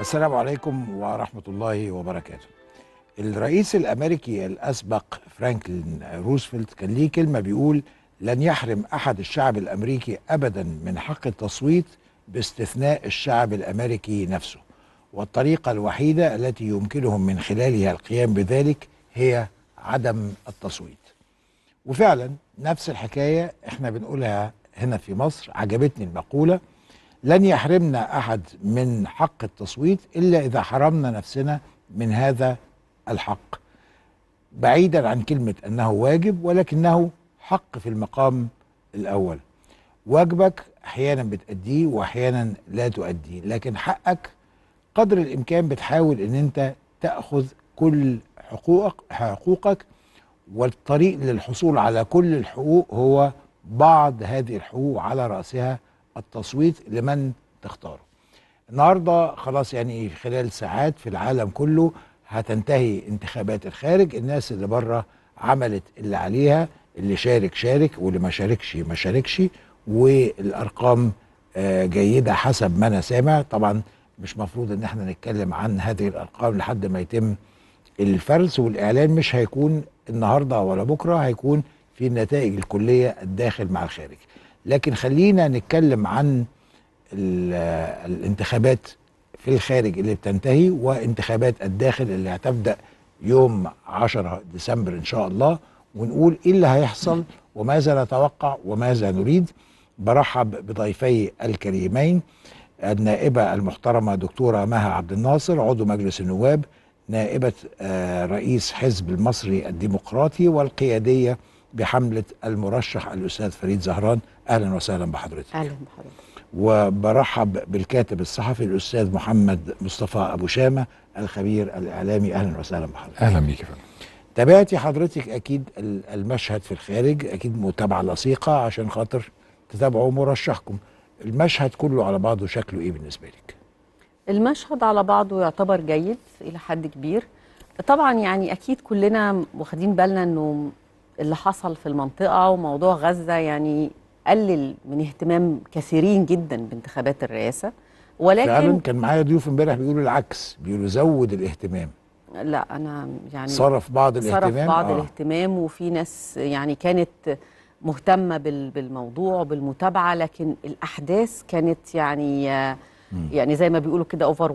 السلام عليكم ورحمة الله وبركاته. الرئيس الأمريكي الأسبق فرانكلين روزفلت كان ليه كلمة بيقول لن يحرم أحد الشعب الأمريكي أبدا من حق التصويت باستثناء الشعب الأمريكي نفسه. والطريقة الوحيدة التي يمكنهم من خلالها القيام بذلك هي عدم التصويت. وفعلا نفس الحكاية إحنا بنقولها هنا في مصر. عجبتني المقولة. لن يحرمنا أحد من حق التصويت إلا إذا حرمنا نفسنا من هذا الحق. بعيدا عن كلمة أنه واجب ولكنه حق في المقام الأول. واجبك أحيانا بتأديه واحيانا لا تؤديه لكن حقك قدر الإمكان بتحاول إن أنت تأخذ كل حقوقك حقوقك والطريق للحصول على كل الحقوق هو بعض هذه الحقوق على رأسها التصويت لمن تختاره. النهارده خلاص يعني خلال ساعات في العالم كله هتنتهي انتخابات الخارج الناس اللي بره عملت اللي عليها اللي شارك شارك واللي ما شاركش ما شاركش والأرقام آه، جيدة حسب ما أنا سامع. طبعا مش مفروض إن إحنا نتكلم عن هذه الأرقام لحد ما يتم الفرز والإعلان مش هيكون النهارده ولا بكرة هيكون في النتائج الكلية الداخل مع الخارج. لكن خلينا نتكلم عن ال- الانتخابات في الخارج اللي بتنتهي وانتخابات الداخل اللي هتبدأ يوم 10 ديسمبر إن شاء الله ونقول إيه اللي هيحصل وماذا نتوقع وماذا نريد. برحب بضيفي الكريمين النائبة المحترمة دكتورة مها عبد الناصر عضو مجلس النواب نائبة آه، رئيس حزب المصري الديمقراطي والقيادية بحملة المرشح الأستاذ فريد زهران. أهلا وسهلا بحضرتك. أهلا بحضرتك. وبرحب بالكاتب الصحفي الأستاذ محمد مصطفى أبو شامة الخبير الإعلامي. أهلا وسهلا بحضرتك. أهلا بيك يا فندم. تابعتي حضرتك أكيد ال- المشهد في الخارج أكيد متابعة لصيقة عشان خاطر تتابعوا مرشحكم. المشهد كله على بعضه شكله إيه بالنسبة لك؟ المشهد على بعضه يعتبر جيد إلى حد كبير. طبعا يعني أكيد كلنا واخدين بالنا إنه اللي حصل في المنطقة وموضوع غزة يعني قلل من اهتمام كثيرين جدا بانتخابات الرئاسة ولكن فعلا كان معايا ضيوف امبارح بيقولوا العكس بيقولوا زود الاهتمام لا أنا يعني صرف بعض صرف الاهتمام بعض آه. الاهتمام وفي ناس يعني كانت مهتمة بال- بالموضوع وبالمتابعة لكن الأحداث كانت يعني آه، يعني زي ما بيقولوا كده اوفر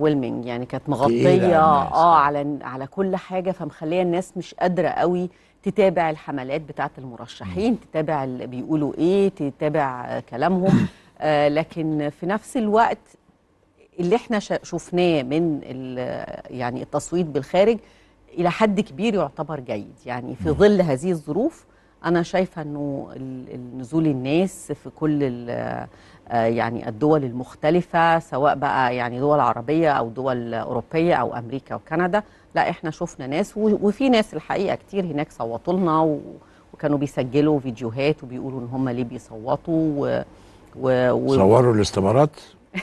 يعني كانت مغطية الناس، آه آه. على على كل حاجة فمخلية الناس مش قادرة قوي تتابع الحملات بتاعه المرشحين تتابع اللي بيقولوا إيه تتابع كلامهم. آه لكن في نفس الوقت اللي إحنا شفناه من يعني التصويت بالخارج إلى حد كبير يعتبر جيد. يعني في ظل هذه الظروف أنا شايفة إنه نزول الناس في كل يعني الدول المختلفة سواء بقى يعني دول عربية أو دول أوروبية أو أمريكا وكندا. لا إحنا شفنا ناس وفي ناس الحقيقة كتير هناك صوتوا لنا وكانوا بيسجلوا فيديوهات وبيقولوا إن هم ليه بيصوتوا و... و... و... صوروا الاستمارات؟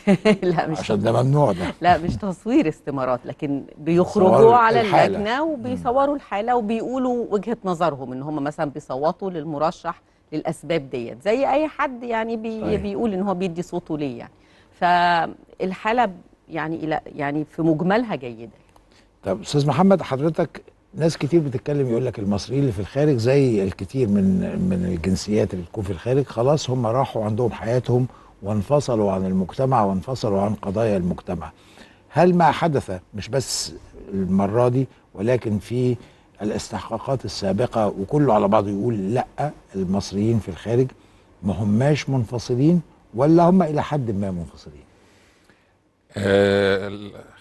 لا مش عشان ده ممنوع ده. لا مش تصوير استمارات لكن بيخرجوا على. اللجنة وبيصوروا الحالة وبيقولوا وجهة نظرهم إن هم مثلا بيصوتوا للمرشح للأسباب ديت زي أي حد يعني بي صحيح. بيقول إن هو بيدي صوته ليه يعني فالحالة يعني إلى يعني في مجملها جيدة. طب أستاذ محمد حضرتك ناس كتير بتتكلم يقول لك المصريين اللي في الخارج زي الكثير من من الجنسيات اللي بتكون في الخارج خلاص هم راحوا عندهم حياتهم وانفصلوا عن المجتمع وانفصلوا عن قضايا المجتمع. هل ما حدث مش بس المرة دي ولكن في الاستحقاقات السابقة وكله على بعضه يقول لأ المصريين في الخارج ما هماش منفصلين ولا هم إلى حد ما منفصلين. آه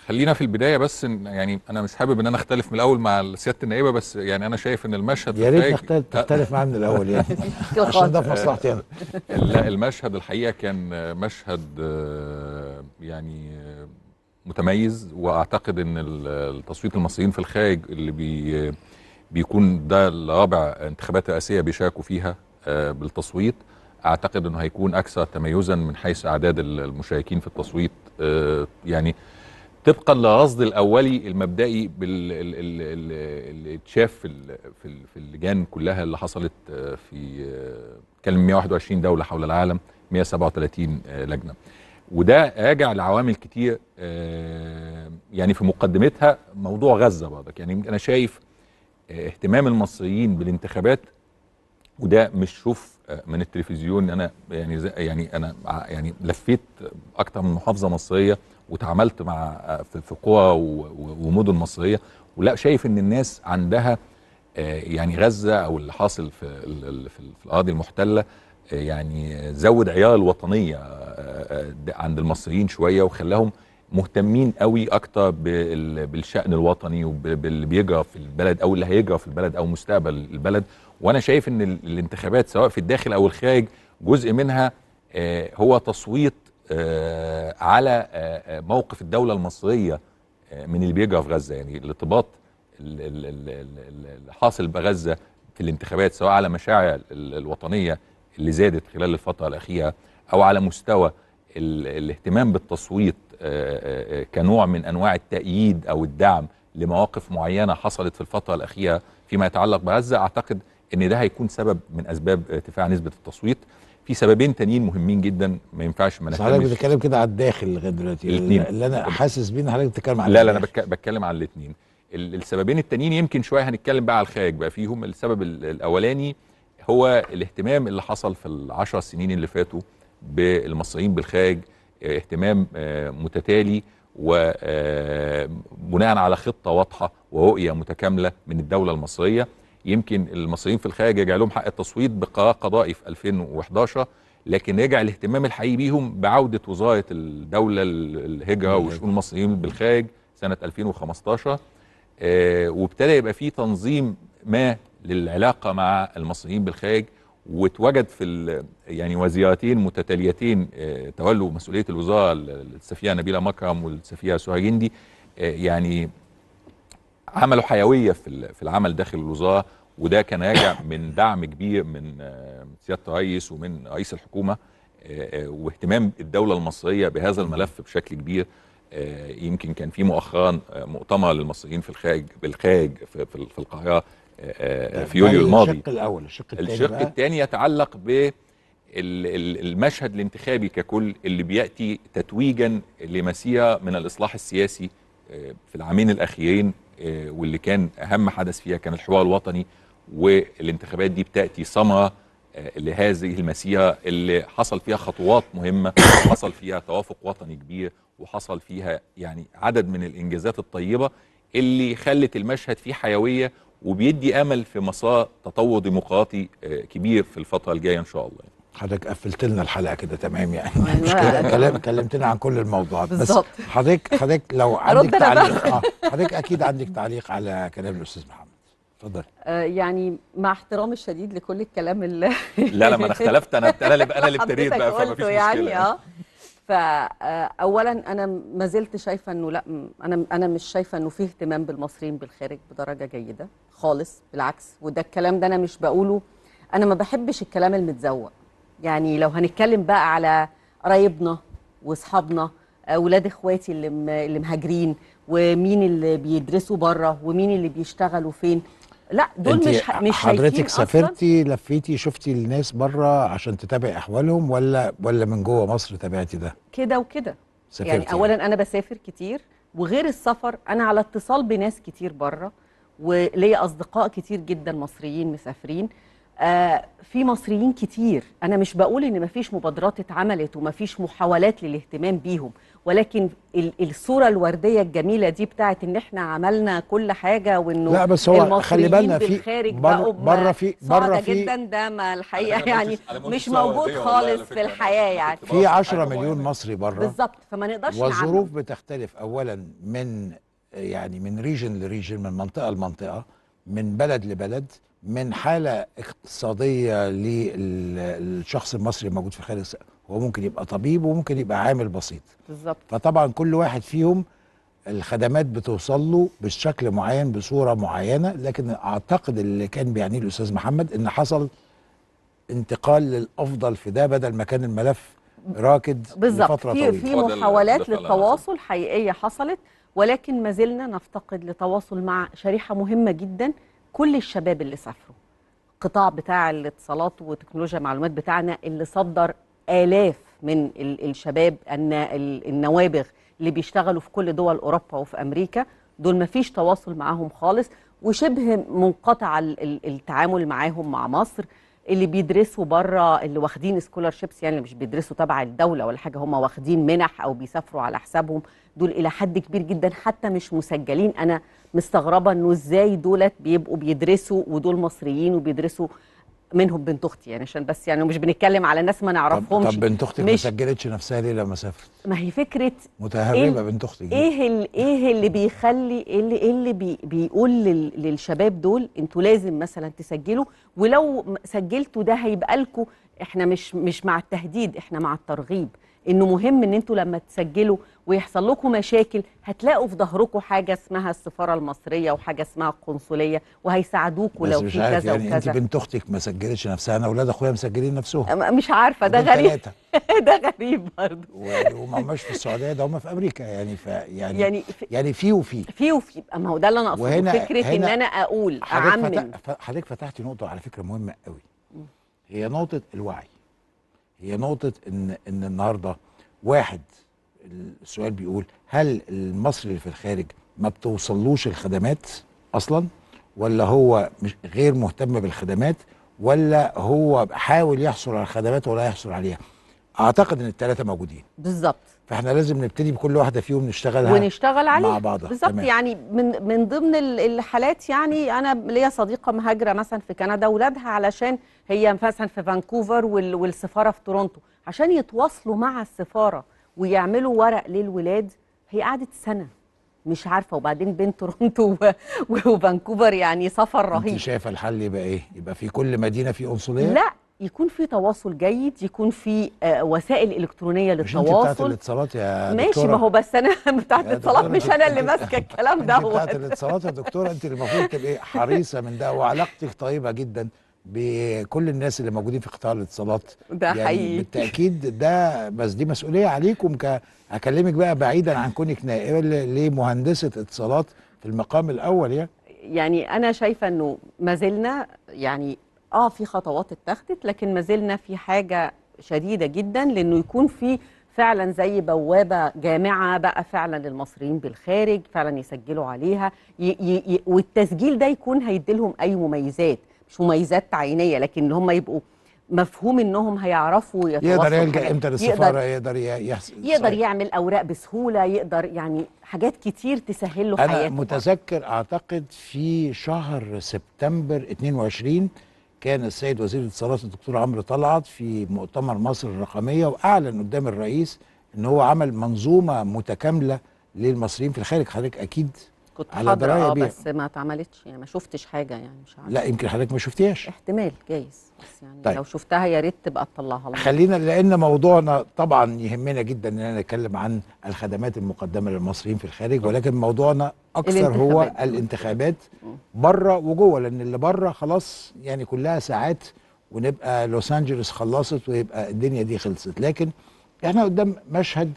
خلينا في البداية بس إن- يعني أنا مش حابب إن أنا أختلف من الأول مع سيادة النائبة بس يعني أنا شايف إن المشهد في يا ريت تختلف, معاه من الأول يعني. عشان ده في مصلحتي أنا لا المشهد الحقيقة كان مشهد آه، يعني آه، متميز وأعتقد إن ال- التصويت المصريين في الخارج اللي بي بيكون ده الرابع انتخابات رئاسية بيشاركوا فيها آه، بالتصويت أعتقد إنه هيكون أكثر تميزا من حيث أعداد ال- المشاركين في التصويت آه، يعني طبقا للرصد الأولي المبدئي اللي اتشاف في في ال- في اللجان كلها اللي حصلت آه، في كان 121 دولة حول العالم 137 آه، لجنة. وده راجع لعوامل كتير آه، يعني في مقدمتها موضوع غزة برضك. يعني أنا شايف آه، اهتمام المصريين بالانتخابات وده مش شوف آه، من التلفزيون. أنا يعني يعني أنا يعني لفيت أكتر من محافظة مصرية وتعاملت مع في و- ومدن مصرية. ولا شايف إن الناس عندها يعني غزة أو اللي حاصل في في ال- في الأراضي المحتلة يعني زود عيار الوطنيه آه، آه، عند المصريين شوية وخلاهم مهتمين قوي أكتر بال- بالشأن الوطني وباللي بيجرى في البلد أو اللي هيجرى في البلد أو مستقبل البلد. وأنا شايف إن ال- الانتخابات سواء في الداخل أو الخارج جزء منها آه، هو تصويت على موقف الدولة المصرية من اللي بيجرى في غزة. يعني الارتباط ال- ال- ال- ال- اللي حاصل بغزة في الانتخابات سواء على مشاعر ال- الوطنية اللي زادت خلال الفترة الأخيرة أو على مستوى ال- الاهتمام بالتصويت آه، آه، آه، كنوع من أنواع التأييد أو الدعم لمواقف معينة حصلت في الفترة الأخيرة فيما يتعلق بغزة أعتقد إن ده هيكون سبب من أسباب ارتفاع نسبة التصويت. في سببين تانيين مهمين جدا ما ينفعش ما بس حضرتك بتتكلم كده على الداخل لغاية دلوقتي. الاتنين. اللي أنا حاسس بيه إن حضرتك بتتكلم على لا لا أنا بتكلم على الاثنين. السببين التانيين يمكن شوية هنتكلم بقى على الخارج بقى. فيهم السبب ال- الأولاني هو الاهتمام اللي حصل في العشر سنين اللي فاتوا بالمصريين بالخارج آه، اهتمام آه، متتالي وبناء على خطة واضحة ورؤية متكاملة من الدولة المصرية. يمكن المصريين في الخارج يرجع لهم حق التصويت بقرار قضائي في 2011 لكن رجع الاهتمام الحقيقي بيهم بعودة وزارة الدولة ال- الهجرة وشؤون المصريين بالخارج سنة 2015 آه، وابتدى يبقى في تنظيم ما للعلاقة مع المصريين بالخارج واتوجد في يعني وزيرتين متتاليتين آه، تولوا مسؤولية الوزارة ال- السفيرة نبيلة مكرم والسفيرة سهى جندي آه، يعني عملوا حيوية في في العمل داخل الوزارة وده كان راجع من دعم كبير من آه، سيادة الرئيس ومن رئيس الحكومة واهتمام الدولة المصرية بهذا الملف بشكل كبير يمكن كان في مؤخرا مؤتمر للمصريين في الخارج بالخارج في, القاهرة في يوليو الماضي. الشق الأول الشق الثاني الشق الثاني يتعلق ب المشهد الانتخابي ككل اللي بيأتي تتويجا لمسيرة من الإصلاح السياسي آه، في العامين الأخيرين آه، واللي كان أهم حدث فيها كان الحوار الوطني والانتخابات دي بتأتي ثمرة آه، لهذه المسيرة اللي حصل فيها خطوات مهمة وحصل فيها توافق وطني كبير وحصل فيها يعني عدد من الإنجازات الطيبة اللي خلت المشهد فيه حيوية وبيدي امل في مسار تطور ديمقراطي آه، كبير في الفترة الجاية إن شاء الله. حضرتك قفلت لنا الحلقة كده تمام يعني. مش كده؟ كلام كلمتنا عن كل الموضوعات بس. حضرتك حضرتك لو عندك. تعليق آه حضرتك أكيد عندك تعليق على كلام الأستاذ محمد. اتفضل. آه، يعني مع احترامي الشديد لكل الكلام اللي لا لا ما أنا اختلفت. أنا أنا اللي أنا اللي ابتديت بقى فما فيش يعني مشكلة. آه. فاولا أنا ما زلت شايفة إنه لأ أنا أنا مش شايفة إنه فيه اهتمام بالمصريين بالخارج بدرجة جيدة خالص بالعكس وده الكلام ده أنا مش بقوله. أنا ما بحبش الكلام المتزوق. يعني لو هنتكلم بقى على قرايبنا وأصحابنا أولاد إخواتي اللي اللي مهاجرين ومين اللي بيدرسوا بره ومين اللي بيشتغلوا فين لا دول مش ح- مش شايفين حضرتك أصلاً. سافرتي لفيتي شفتي الناس بره عشان تتابعي أحوالهم ولا ولا من جوه مصر تابعتي ده؟ كده وكده. سافرتي يعني. اولا أنا بسافر كتير وغير السفر أنا على اتصال بناس كتير بره وليا أصدقاء كتير جدا مصريين مسافرين. في مصريين كتير. أنا مش بقول إن مفيش مبادرات اتعملت ومفيش محاولات للاهتمام بيهم ولكن ال- الصورة الوردية الجميلة دي بتاعت إن إحنا عملنا كل حاجة وإنه لا بس هو المصريين خلي بالنا في بالخارج بره- بقوا بره في- بره في- جدا ده ما الحقيقة يعني مش- موجود خالص في الحياة يعني. في بقصد 10 حاجة مليون. مصري بره. بالظبط فما نقدرش. والظروف بتختلف. اولا من يعني من ريجن لريجن من منطقة لمنطقة من بلد لبلد. من حالة اقتصادية للشخص المصري الموجود في الخارج هو ممكن يبقى طبيب وممكن يبقى عامل بسيط. بالظبط. فطبعا كل واحد فيهم الخدمات بتوصل له بشكل معين بصورة معينة لكن أعتقد اللي كان بيعنيه الأستاذ محمد إن حصل انتقال للأفضل في ده بدل ما كان الملف راكد بالظبط. لفتره في طويلة. في هو ده محاولات للتواصل حقيقية حصلت ولكن ما زلنا نفتقد لتواصل مع شريحة مهمة جدا كل الشباب اللي سافروا. القطاع بتاع الاتصالات وتكنولوجيا المعلومات بتاعنا اللي صدر آلاف من ال- الشباب النوابغ اللي بيشتغلوا في كل دول أوروبا وفي أمريكا دول ما فيش تواصل معاهم خالص وشبه منقطع ال- ال- التعامل معاهم مع مصر اللي بيدرسوا بره اللي واخدين scholarships يعني اللي مش بيدرسوا تبع الدولة ولا حاجة هم واخدين منح أو بيسافروا على حسابهم. دول إلى حد كبير جدا حتى مش مسجلين. أنا مستغربة إنه إزاي دولت بيبقوا بيدرسوا ودول مصريين وبيدرسوا منهم بنت أختي يعني عشان بس يعني مش بنتكلم على ناس ما طب, نعرفهمش. طب بنت أختك ما سجلتش نفسها ليه لما سافرت؟ ما هي فكرة متهربة إيه- بنت أختك دي. إيه إيه اللي بيخلي إيه اللي, إيه اللي بي بيقول لل للشباب دول إنتوا لازم مثلا تسجلوا ولو سجلتوا ده هيبقى لكم إحنا مش مش مع التهديد إحنا مع الترغيب. إنه مهم إن إنتوا لما تسجلوا ويحصل لكم مشاكل هتلاقوا في ظهركم حاجة اسمها السفارة المصرية وحاجة اسمها القنصلية وهيساعدوكوا لو في كذا يعني انت وكذا. بنت أختك ما سجلتش نفسها؟ أنا أولاد اخويا مسجلين نفسهم. مش عارفة ده غريب. ده غريب برضه. وما هماش في السعودية ده هم في أمريكا يعني ف يعني يعني في- يعني في وفي. في وفي. ما هو ده اللي أنا أقصده وهنا- فكرة إن أنا أقول أعمم. حضرتك فتحتي نقطة على فكرة مهمة قوي. هي نقطة الوعي. هي نقطة ان إن النهاردة واحد السؤال بيقول هل المصري اللي في الخارج ما بتوصلوش الخدمات أصلا؟ ولا هو مش غير مهتم بالخدمات؟ ولا هو حاول يحصل على الخدمات ولا يحصل عليها؟ أعتقد إن الثلاثة موجودين. بالظبط. فإحنا لازم نبتدي بكل واحدة فيهم نشتغلها ونشتغل عليه مع بعضها. بالظبط. يعني من من ضمن ال- الحالات يعني أنا ليا صديقة مهاجرة مثلا في كندا اولادها علشان هي مثلا في فانكوفر وال- والسفارة في تورونتو. عشان يتواصلوا مع السفارة. ويعملوا ورق للولاد. هي قعدت سنة مش عارفة وبعدين بين تورونتو وفانكوفر يعني سفر انت رهيب. شايفة الحل يبقى إيه؟ يبقى في كل مدينة في قنصلية لا يكون في تواصل جيد يكون في آه، وسائل إلكترونية مش انت بتاعت للتواصل. الاتصالات يا ماشي دكتورة؟ ما هو بس أنا بتاعت الاتصالات مش انت- أنا اللي انت- ماسكة الكلام أنت ده بتاعت الاتصالات يا دكتورة؟ انت المفروض تبقي حريصة من ده وعلاقتك طيبة جدا. بكل الناس اللي موجودين في قطاع الاتصالات. ده يعني حقيقي. بالتأكيد ده بس دي مسؤولية عليكم ك هكلمك بقى بعيدا عن كونك نائبة ل- لمهندسة اتصالات في المقام الأول يعني. يعني أنا شايفة إنه ما زلنا يعني آه في خطوات اتخذت لكن ما زلنا في حاجة شديدة جدا لإنه يكون في فعلا زي بوابة جامعة بقى فعلا للمصريين بالخارج فعلا يسجلوا عليها ي ي ي والتسجيل ده يكون هيديلهم أي مميزات. مش مميزات تعيينيه لكن إن هم يبقوا مفهوم إنهم هيعرفوا يتواصلوا يقدر يلجأ. إمتى يقدر للسفارة؟ يقدر ي- يحصل يقدر يعمل أوراق بسهولة يقدر يعني حاجات كتير تسهل له أنا حياته. متذكر أعتقد في شهر سبتمبر 22 كان السيد وزير الاتصالات الدكتور عمرو طلعت في مؤتمر مصر الرقمية وأعلن قدام الرئيس إن هو عمل منظومة متكاملة للمصريين في الخارج. حضرتك أكيد كنت على حاضرة دراية آه. بس ما اتعملتش يعني ما شفتش حاجة يعني مش عارفة لا يمكن حضرتك ما شفتيهاش احتمال جايز بس يعني طيب. لو شفتها يا ريت تبقى تطلعها لنا خلينا لأن موضوعنا طبعا يهمنا جدا اننا نتكلم عن الخدمات المقدمة للمصريين في الخارج ولكن موضوعنا أكثر هو الانتخابات. الانتخابات بره وجوه لأن اللي بره خلاص يعني كلها ساعات ونبقى لوس أنجلوس خلصت ويبقى الدنيا دي خلصت لكن إحنا قدام مشهد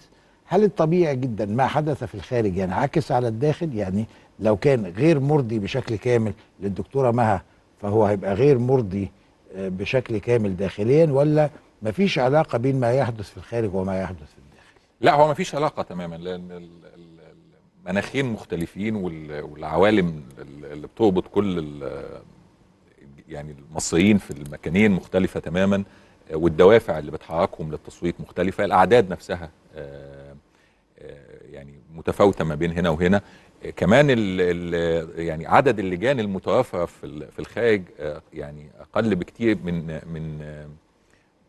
هل الطبيعي جدا ما حدث في الخارج ينعكس على الداخل؟ يعني لو كان غير مرضي بشكل كامل للدكتورة مها فهو هيبقى غير مرضي آه، بشكل كامل داخليا ولا مفيش علاقة بين ما يحدث في الخارج وما يحدث في الداخل؟ لا هو ما فيش علاقة تماما ال- المناخين مختلفين وال- والعوالم اللي بتربط كل يعني المصريين في المكانين مختلفة تماما والدوافع اللي بتحركهم للتصويت مختلفة الأعداد نفسها آه، يعني متفاوتة ما بين هنا وهنا. آه، كمان ال ال يعني عدد اللجان المتوافرة في في الخارج آه، يعني أقل بكتير من من آه،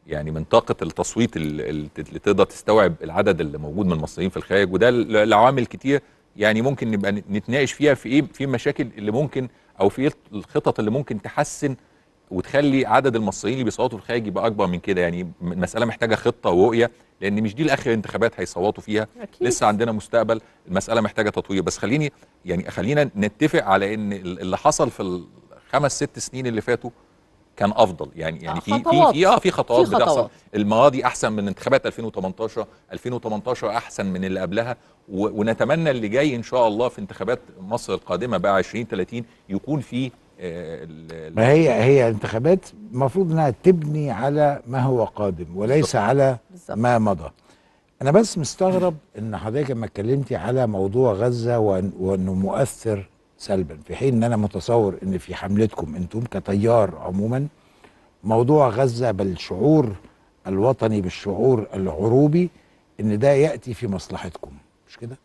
يعني من طاقة التصويت ال- ال- اللي تقدر تستوعب العدد اللي موجود من المصريين في الخارج. وده لعوامل كتير يعني ممكن نبقى نتناقش فيها في إيه في مشاكل اللي ممكن أو في الخطط اللي ممكن تحسن وتخلي عدد المصريين اللي بيصوتوا في الخارج يبقى أكبر من كده. يعني المسألة محتاجة خطة ورؤية لأن مش دي الآخر انتخابات هيصوتوا فيها. أكيد. لسه عندنا مستقبل المسألة محتاجة تطوير. بس خليني يعني خلينا نتفق على إن اللي حصل في الخمس ست سنين اللي فاتوا كان أفضل. يعني يعني آه، في في. في آه في خطوات بتحصل. المرة دي أحسن من انتخابات 2018 2018 أحسن من اللي قبلها. ونتمنى اللي جاي إن شاء الله في انتخابات مصر القادمة بقى 2030 يكون في ما هي هي انتخابات المفروض إنها تبني على ما هو قادم وليس. على. ما مضى أنا بس مستغرب إن حضرتك لما اتكلمتي على موضوع غزة وأنه مؤثر سلبا في حين إن أنا متصور إن في حملتكم أنتم كتيار عموما موضوع غزة بالشعور الوطني بالشعور العروبي إن ده يأتي في مصلحتكم مش كده؟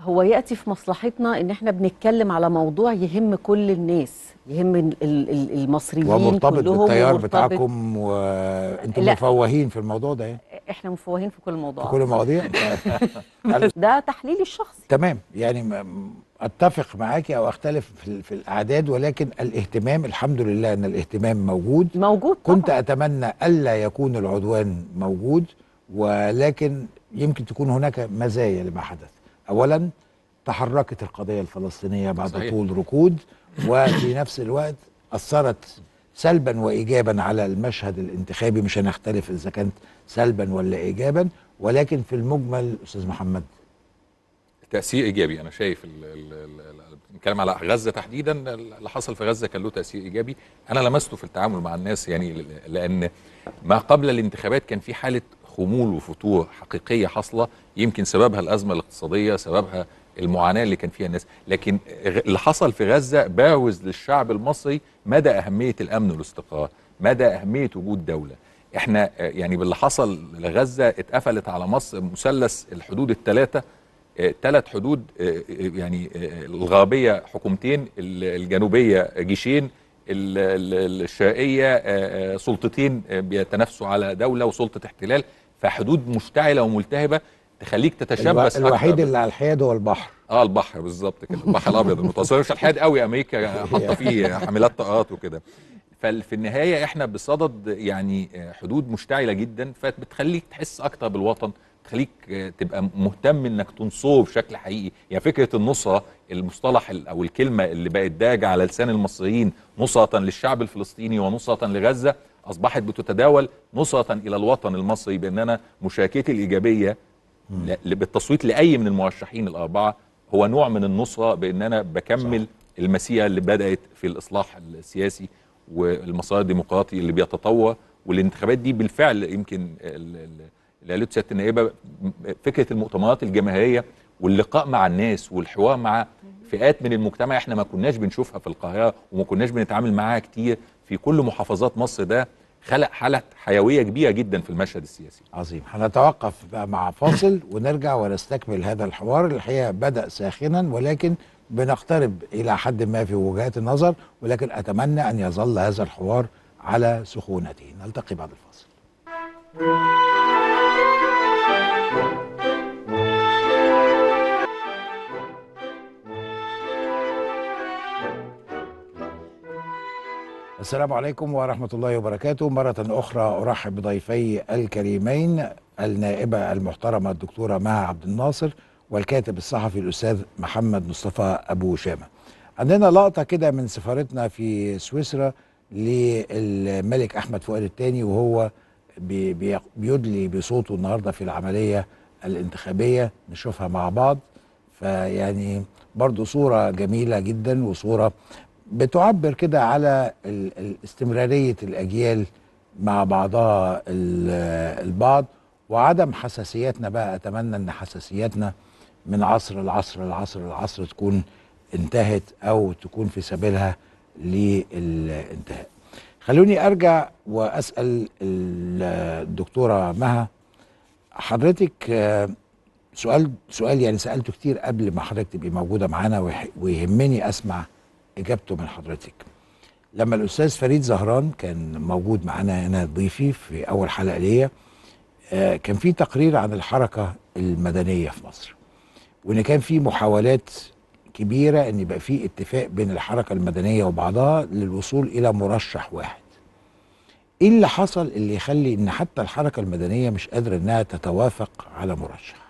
هو يأتي في مصلحتنا إن إحنا بنتكلم على موضوع يهم كل الناس يهم ال- ال- ال- المصريين ومرتبط كلهم بالتيار بتاعكم وأنتم. مفوهين في الموضوع ده يعني. إحنا مفوهين في كل في موضوع كل المواضيع ده تحليلي الشخصي. تمام. يعني أتفق معاكي أو أختلف في, في الأعداد ولكن الاهتمام الحمد لله إن الاهتمام موجود. موجود كنت طبعا. أتمنى ألا يكون العدوان موجود ولكن يمكن تكون هناك مزايا لما حدث. اولا تحركت القضية الفلسطينية بعد صحيح. طول ركود وفي نفس الوقت أثرت سلبا وايجابا على المشهد الانتخابي. مش هنختلف إذا كانت سلبا ولا ايجابا ولكن في المجمل أستاذ محمد. تأثير إيجابي. أنا شايف بنتكلم على غزة تحديدا اللي حصل في غزة كان له تأثير إيجابي. أنا لمسته في التعامل مع الناس يعني لأن ما قبل الانتخابات كان في حالة خمول وفتور حقيقية حاصلة يمكن سببها الأزمة الاقتصادية سببها المعاناة اللي كان فيها الناس. لكن اللي حصل في غزة باوز للشعب المصري مدى أهمية الأمن والاستقرار مدى أهمية وجود دولة. إحنا يعني باللي حصل لغزة اتقفلت على مصر مثلث الحدود الثلاثه ثلاث حدود يعني الغربية حكومتين ال- الجنوبية جيشين ال- ال- الشرقية سلطتين بيتنافسوا على دولة وسلطة احتلال. فحدود مشتعلة وملتهبة تخليك تتشبث الو- الوحيد. اللي على الحياد هو البحر. آه البحر بالظبط كده. البحر الأبيض. المتوسط مش الحاد قوي أمريكا حاطة فيه حاملات طاقات وكده. ففي النهاية إحنا بصدد يعني آه، حدود مشتعلة جدا فبتخليك تحس أكتر بالوطن تخليك آه، تبقى مهتم إنك تنصره بشكل حقيقي. يعني فكرة النصرة المصطلح ال- أو الكلمة اللي بقت داجة على لسان المصريين نصرة للشعب الفلسطيني ونصرة لغزة أصبحت بتتداول نصرة إلى الوطن المصري بأننا مشاركتي الإيجابية بالتصويت لأي من المرشحين الأربعة هو نوع من النصرة بان أنا بكمل صح. المسيرة اللي بدأت في الإصلاح السياسي والمسار الديمقراطي اللي بيتطور والانتخابات دي بالفعل يمكن ال- ال- اللي قالته سيادة النائبة فكرة المؤتمرات الجماهيرية واللقاء مع الناس والحوار مع فئات من المجتمع إحنا ما كناش بنشوفها في القاهرة وما كناش بنتعامل معاها كتير في كل محافظات مصر ده خلق حالة حيوية كبيرة جدا في المشهد السياسي. عظيم. هنتوقف بقى مع فاصل ونرجع ونستكمل هذا الحوار. الحقيقة بدأ ساخنا ولكن بنقترب إلى حد ما في وجهات النظر ولكن أتمنى أن يظل هذا الحوار على سخونته. نلتقي بعد الفاصل. السلام عليكم ورحمة الله وبركاته. مرة أخرى أرحب بضيفي الكريمين النائبة المحترمة الدكتورة مها عبد الناصر والكاتب الصحفي الأستاذ محمد مصطفى أبو شامة. عندنا لقطة كده من سفارتنا في سويسرا للملك أحمد فؤاد الثاني وهو بي بي بيدلي بصوته النهاردة في العملية الانتخابية. نشوفها مع بعض. فيعني برضو صورة جميلة جدا وصورة بتعبر كده على استمرارية الأجيال مع بعضها ال- البعض وعدم حساسياتنا بقى. أتمنى أن حساسياتنا من عصر العصر العصر العصر تكون انتهت أو تكون في سبيلها للانتهاء. خلوني أرجع وأسأل الدكتورة مها. حضرتك سؤال سؤال يعني سألته كتير قبل ما حضرتك تبقي موجودة معانا ويهمني أسمع إجابته من حضرتك. لما الأستاذ فريد زهران كان موجود معانا هنا ضيفي في أول حلقة ليا آه، كان في تقرير عن الحركة المدنية في مصر. وإن كان في محاولات كبيرة إن يبقى في اتفاق بين الحركة المدنية وبعضها للوصول إلى مرشح واحد. إيه اللي حصل اللي يخلي إن حتى الحركة المدنية مش قادرة إنها تتوافق على مرشح؟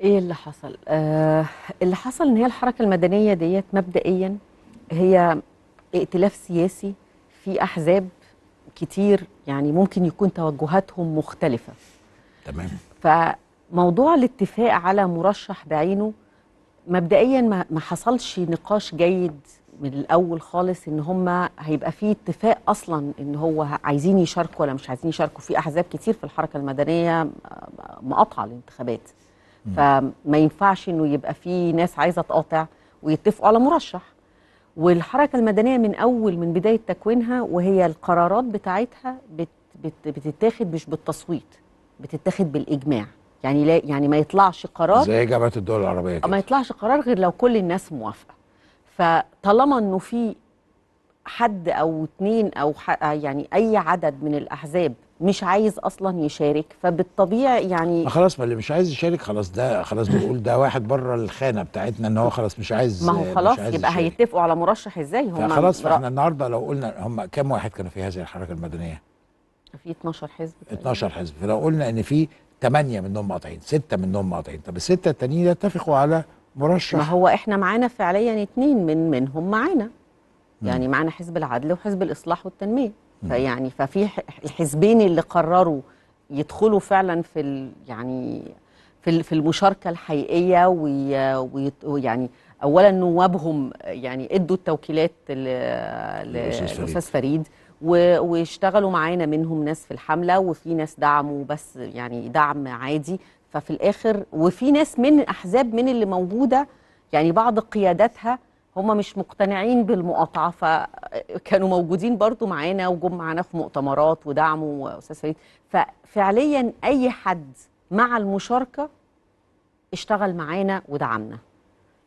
إيه اللي حصل؟ آه اللي حصل إن هي الحركة المدنية ديت مبدئيا هي ائتلاف سياسي في أحزاب كتير يعني ممكن يكون توجهاتهم مختلفة. تمام. فموضوع الاتفاق على مرشح بعينه مبدئيا ما حصلش نقاش جيد من الأول خالص إن هم هيبقى في اتفاق أصلا إن هو عايزين يشاركوا ولا مش عايزين يشاركوا. في أحزاب كتير في الحركة المدنية مقاطعة الانتخابات. فما ينفعش إنه يبقى في ناس عايزة تقاطع ويتفقوا على مرشح. والحركة المدنية من أول من بداية تكوينها وهي القرارات بتاعتها بت بت بتتاخد مش بالتصويت بتتاخد بالإجماع. يعني لا يعني ما يطلعش قرار زي جامعه الدول العربية ما كده يطلعش قرار غير لو كل الناس موافقة. فطالما إنه في حد أو اتنين أو. يعني أي عدد من الأحزاب مش عايز أصلا يشارك فبالطبيعي يعني ما خلاص ما اللي مش عايز يشارك خلاص ده خلاص بنقول ده واحد بره الخانة بتاعتنا إن هو خلاص مش عايز ما هو خلاص عايز يبقى يشارك. هيتفقوا على مرشح إزاي هم فخلاص رأ- فاحنا النهارده لو قلنا هم كام واحد كانوا في هذه الحركة المدنية؟ في 12 حزب تقريباً. 12 حزب فلو قلنا إن في 8 منهم مقاطعين 6 منهم مقاطعين طب الستة التانيين يتفقوا على ما مرشح هو إحنا معانا فعليا اتنين من منهم معانا يعني معانا حزب العدل وحزب الإصلاح والتنمية فيعني ففي الحزبين اللي قرروا يدخلوا فعلا في ال يعني في في المشاركة الحقيقية ويعني اولا نوابهم يعني إدوا التوكيلات. للأستاذ فريد. واشتغلوا معانا منهم ناس في الحملة وفي ناس دعموا بس يعني دعم عادي. ففي الآخر وفي ناس من أحزاب من اللي موجودة يعني بعض قياداتها هم مش مقتنعين بالمقاطعة فكانوا موجودين برضو معانا وجم معانا في مؤتمرات ودعموا أستاذ فريد ففعليا أي حد مع المشاركة اشتغل معانا ودعمنا.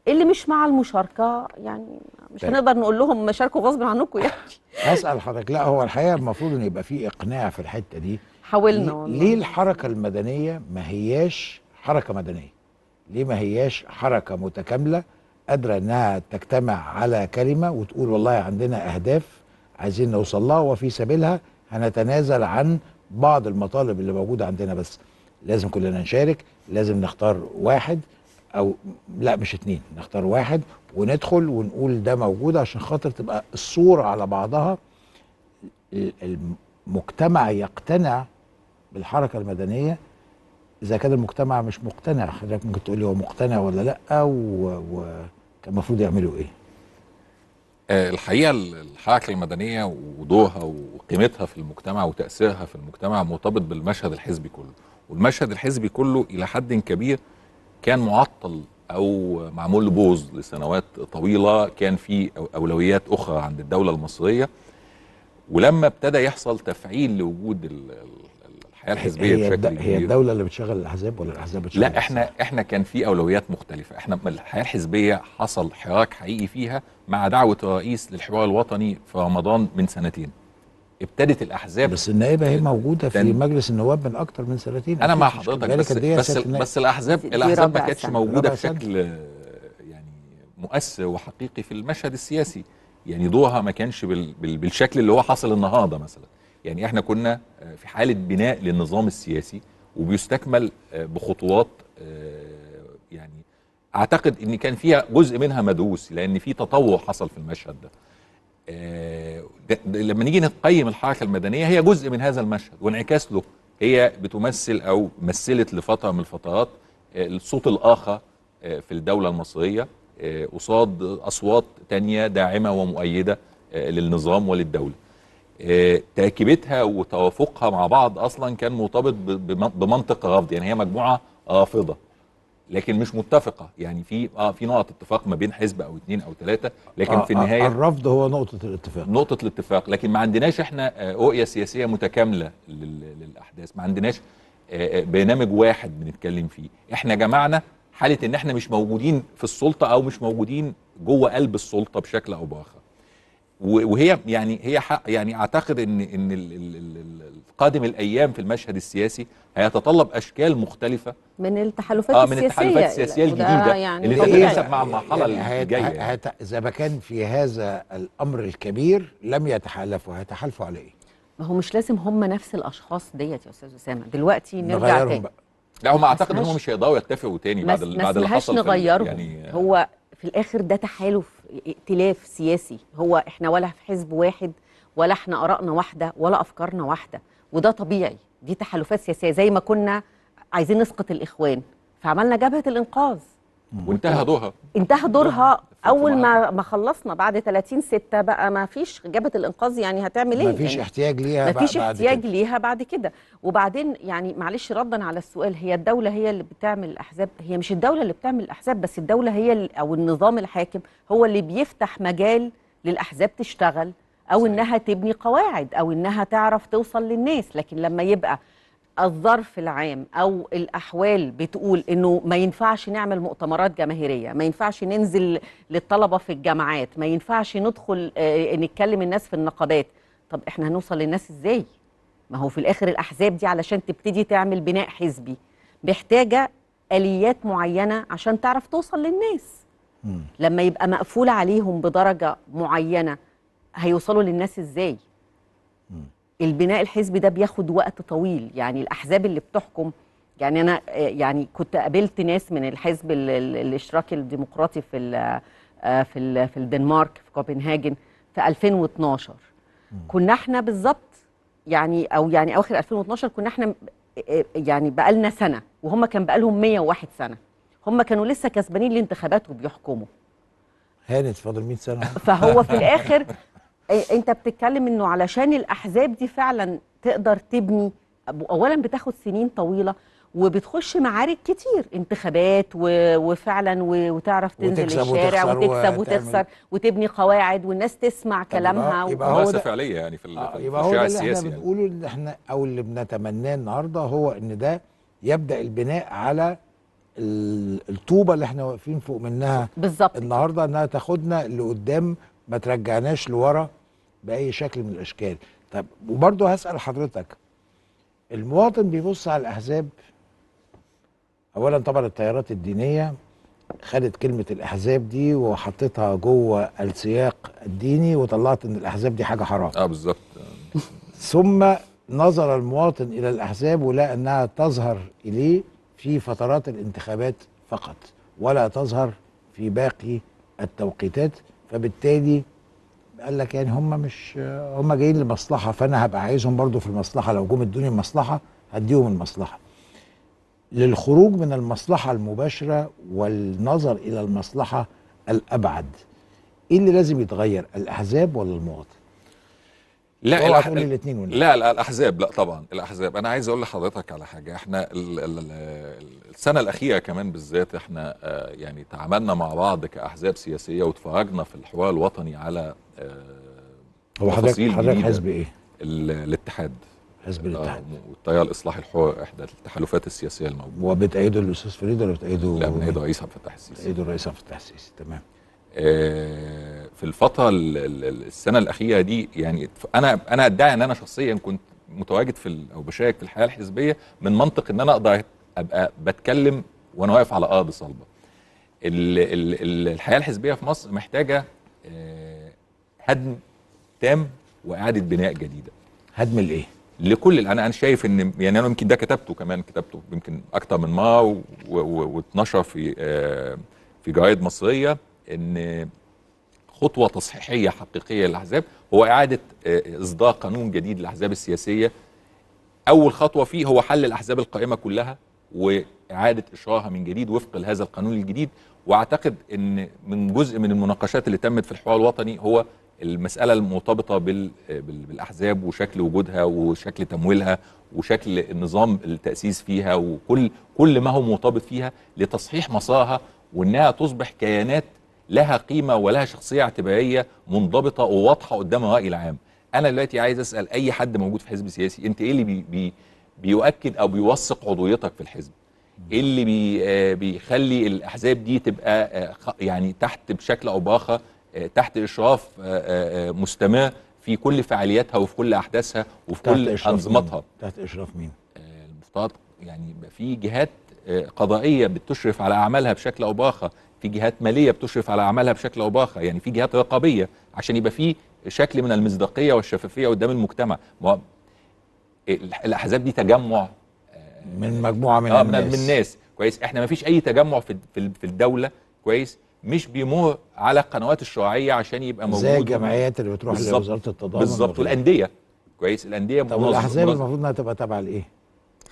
اللي مش مع المشاركة يعني مش طيب. هنقدر نقول لهم شاركوا غصب عنكم يعني. هسال حضرتك لا هو الحقيقة المفروض إن يبقى في إقناع في الحتة دي. حاولنا والله. ليه الحركة المدنية ما هياش حركة مدنية؟ ليه ما هياش حركة متكاملة قادرة إنها تجتمع على كلمة وتقول والله عندنا أهداف عايزين نوصل لها وفي سبيلها هنتنازل عن بعض المطالب اللي موجودة عندنا بس. لازم كلنا نشارك لازم نختار واحد أو لا مش اتنين نختار واحد وندخل ونقول ده موجود عشان خاطر تبقى الصورة على بعضها. ال- المجتمع يقتنع بالحركة المدنية. إذا كان المجتمع مش مقتنع حضرتك ممكن تقول لي هو مقتنع ولا لأ وكان المفروض يعملوا إيه؟ آه، الحقيقة الحركة المدنية ودورها وقيمتها في المجتمع وتأثيرها في المجتمع مرتبط بالمشهد الحزبي كله. والمشهد الحزبي كله إلى حد كبير كان معطل أو معمول له بوز لسنوات طويلة كان في أولويات أخرى عند الدولة المصرية. ولما ابتدى يحصل تفعيل لوجود الحزبية هي, بشكل كبير هي الدولة اللي بتشغل الأحزاب ولا الأحزاب بتشغل لا إحنا إحنا كان في أولويات مختلفة إحنا الحياة الحزبية حصل حراك حقيقي فيها مع دعوة الرئيس للحوار الوطني في رمضان من سنتين ابتدت الأحزاب بس النائبة هي موجودة في مجلس النواب من أكتر من سنتين أنا مع. حضرتك بس بس؟ بس الاحزاب الأحزاب ما كانتش. موجودة. بشكل يعني مؤثر وحقيقي في المشهد السياسي يعني دورها ما كانش بال بال بالشكل اللي هو حاصل النهارده مثلا يعني إحنا كنا آه، في حالة بناء للنظام السياسي وبيستكمل آه، بخطوات آه، يعني أعتقد إن كان فيها جزء منها مدروس لأن في تطور حصل في المشهد ده. ده- لما نيجي نقيم الحركة المدنية هي جزء من هذا المشهد وانعكاس له. هي بتمثل أو مثلت لفترة من الفترات الصوت الآخر في الدولة المصرية قصاد أصوات تانية داعمة ومؤيدة للنظام وللدولة. تركيبتها وتوافقها مع بعض أصلا كان مرتبط بمنطق رفض يعني هي مجموعة رافضة لكن مش متفقة. يعني في آه في نقط اتفاق ما بين حزب أو اثنين أو ثلاثة لكن آه، في آه، النهايه الرفض هو نقطة الاتفاق. نقطة الاتفاق. لكن ما عندناش إحنا آه، رؤية سياسية متكاملة لل- للأحداث. ما عندناش آه، آه، برنامج واحد بنتكلم فيه. إحنا جمعنا حالة إن إحنا مش موجودين في السلطة أو مش موجودين جوه قلب السلطة بشكل أو بآخر. و- وهي يعني هي حق يعني أعتقد ان إن ال- ال- ال- ال- قادم الأيام في المشهد السياسي هيتطلب أشكال مختلفة من التحالفات آه السياسية من التحالفات السياسية الجديدة يعني اللي. تتناسب مع المرحلة يعني الجاية يعني. إذا ما كان في هذا الأمر الكبير لم يتحالفوا هيتحالفوا على إيه؟ ما هو مش لازم هم نفس الأشخاص ديت يا أستاذ أسامة دلوقتي نرجع نغيرهم تاني بقى لا هم أعتقد إن هم مش هيقدروا يتفقوا تاني بعد بعد اللي حصل نغيرهم يعني هو في الآخر ده تحالف ائتلاف سياسي. هو إحنا ولا في حزب واحد ولا إحنا آرائنا واحدة ولا أفكارنا واحدة. وده طبيعي. دي تحالفات سياسية. زي ما كنا عايزين نسقط الإخوان. فعملنا جبهة الإنقاذ. وانتهى دورها. انتهى دورها. أول ما ما خلصنا بعد 30 6 بقى ما فيش جبهه الإنقاذ يعني هتعمل إيه؟ مفيش يعني احتياج ليها ما فيش احتياج كده. ليها بعد كده. وبعدين يعني معلش ردا على السؤال هي الدولة هي اللي بتعمل الأحزاب؟ هي مش الدولة اللي بتعمل الأحزاب بس الدولة هي أو النظام الحاكم هو اللي بيفتح مجال للأحزاب تشتغل أو صحيح. إنها تبني قواعد أو إنها تعرف توصل للناس. لكن لما يبقى الظرف العام أو الأحوال بتقول إنه ما ينفعش نعمل مؤتمرات جماهيرية ما ينفعش ننزل للطلبة في الجامعات ما ينفعش ندخل آه، نتكلم الناس في النقابات. طب إحنا هنوصل للناس إزاي؟ ما هو في الآخر الأحزاب دي علشان تبتدي تعمل بناء حزبي محتاجة آليات معينة عشان تعرف توصل للناس. لما يبقى مقفول عليهم بدرجة معينة هيوصلوا للناس إزاي؟ البناء الحزبي ده بياخد وقت طويل. يعني الأحزاب اللي بتحكم يعني أنا آه، يعني كنت قابلت ناس من الحزب ال- ال- الاشتراكي الديمقراطي في ال- آه، في ال- في الدنمارك في كوبنهاجن في 2012 كنا إحنا بالظبط يعني أو يعني أواخر 2012 كنا إحنا آه، يعني بقالنا سنة وهم كان بقالهم 101 سنة. هم كانوا لسه كسبانين الانتخابات وبيحكموا. هانت فاضل 100 سنة. فهو في الآخر أنت بتتكلم إنه علشان الأحزاب دي فعلا تقدر تبني اولا بتاخد سنين طويلة وبتخش معارك كتير انتخابات و... وفعلا و... وتعرف تنزل وتكسب الشارع وتخسر وتكسب وتعمل- وتخسر وتبني قواعد والناس تسمع كلامها يبقى- و... يبقى هو ده- فعلية يعني في ال- آه، في يبقى هو ده اللي إحنا يعني. بنقوله اللي إحنا أو اللي بنتمناه النهارده هو إن ده يبدأ البناء على ال- الطوبة اللي إحنا واقفين فوق منها بالظبط. النهارده إنها تاخدنا لقدام ما ترجعناش لورا. بأي شكل من الأشكال. طب وبرضه هسأل حضرتك المواطن بيبص على الأحزاب؟ اولا طبعا التيارات الدينية خدت كلمة الأحزاب دي وحطيتها جوه السياق الديني وطلعت إن الأحزاب دي حاجة حرام. آه بالظبط. ثم نظر المواطن إلى الأحزاب ولقى إنها تظهر إليه في فترات الانتخابات فقط ولا تظهر في باقي التوقيتات. فبالتالي قال لك يعني هم مش هم جايين لمصلحة فأنا هبقى عايزهم برضو في المصلحة. لو جم ادوني المصلحة هديهم المصلحة. للخروج من المصلحة المباشرة والنظر إلى المصلحة الأبعد إيه اللي لازم يتغير الأحزاب ولا المواطن؟ لا الأح- الاثنين لا لا الأحزاب لا طبعا الأحزاب. أنا عايز أقول لحضرتك على حاجة. إحنا ال ال ال السنة الأخيرة كمان بالذات إحنا آه يعني تعاملنا مع بعض كأحزاب سياسية واتفرجنا في الحوار الوطني على هو حضرتك حضرتك. حزب إيه؟ ال- الاتحاد حزب الاتحاد آه، والتيار الإصلاحي الحر إحدى التحالفات السياسية الموجودة وبتأيده الأستاذ فريد ولا بتأيده لا من ايد رئيس عبد الفتاح السيسي بتأيده الرئيس عبد الفتاح السيسي تمام آه، في الفترة ال- ال- السنة الأخيرة دي يعني أنا أنا أدعي إن أنا شخصيا كنت متواجد في أو بشارك في الحياة الحزبية من منطق إن أنا أقدر أبقى بتكلم وأنا واقف على أرض صلبة. ال- ال- ال- الحياة الحزبية في مصر محتاجة آه، هدم تام وإعادة بناء جديدة. هدم الايه؟ لكل أنا أنا شايف إن يعني أنا يمكن ده كتبته كمان كتبته يمكن أكتر من مرة واتنشر في آه، في جرايد مصرية إن خطوة تصحيحية حقيقية للأحزاب هو إعادة آه، إصدار قانون جديد للأحزاب السياسية أول خطوة فيه هو حل الأحزاب القائمة كلها وإعادة اشرارها من جديد وفق لهذا القانون الجديد وأعتقد إن من جزء من المناقشات اللي تمت في الحوار الوطني هو المسألة المرتبطة بال- بال- بالأحزاب وشكل وجودها وشكل تمويلها وشكل النظام التأسيس فيها وكل كل ما هو مرتبط فيها لتصحيح مسارها وإنها تصبح كيانات لها قيمة ولها شخصية اعتبارية منضبطة وواضحة قدام الرأي العام. أنا دلوقتي عايز أسأل أي حد موجود في حزب سياسي أنت إيه اللي بي بي بيؤكد أو بيوثق عضويتك في الحزب؟ إيه اللي بي آه بيخلي الأحزاب دي تبقى آه يعني تحت بشكل أو بآخر تحت إشراف آه آه آه مستمر في كل فعالياتها وفي كل أحداثها وفي كل أنظمتها؟ تحت إشراف مين؟ آه، المفترض يعني يبقى في جهات آه، قضائية بتشرف على أعمالها بشكل أو بآخر في جهات مالية بتشرف على أعمالها بشكل أو بآخر يعني في جهات رقابية عشان يبقى في شكل من المصداقية والشفافية قدام المجتمع. ما الأحزاب دي تجمع من مجموعة من آه الناس. من الناس. كويس. إحنا ما فيش أي تجمع في في الدولة. كويس. مش بيمر على القنوات الشرعيه عشان يبقى موجود زي الجمعيات اللي بتروح. لوزاره التضامن بالظبط. والأندية كويس الأندية طب والأحزاب. المفروض إنها تبقى تابعه لإيه؟